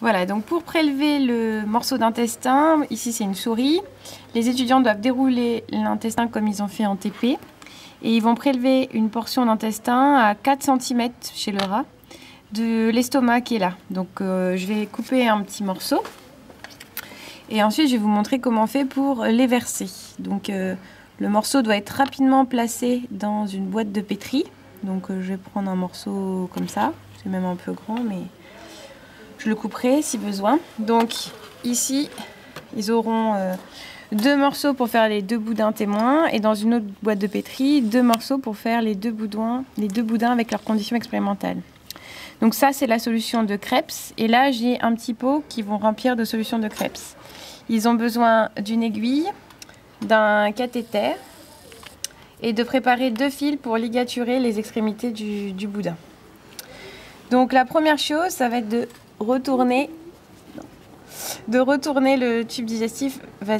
Voilà, donc pour prélever le morceau d'intestin, ici c'est une souris, les étudiants doivent dérouler l'intestin comme ils ont fait en TP et ils vont prélever une portion d'intestin à 4 cm chez le rat de l'estomac qui est là. Donc euh, je vais couper un petit morceau et ensuite je vais vous montrer comment on fait pour les verser. Donc euh, le morceau doit être rapidement placé dans une boîte de pétri. Donc euh, je vais prendre un morceau comme ça, c'est même un peu grand mais je le couperai si besoin. Donc ici, ils auront euh, deux morceaux pour faire les deux boudins témoins et dans une autre boîte de pétri, deux morceaux pour faire les deux boudins, les deux boudins avec leurs conditions expérimentales. Donc ça, c'est la solution de crêpes. Et là, j'ai un petit pot qui vont remplir de solution de crêpes. Ils ont besoin d'une aiguille, d'un cathéter et de préparer deux fils pour ligaturer les extrémités du, du boudin. Donc la première chose, ça va être de retourner, de retourner le tube digestif. Vas-y.